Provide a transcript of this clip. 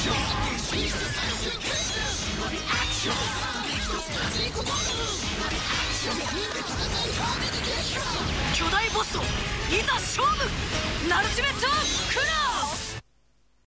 巨大ボスといざ勝負ナルチメット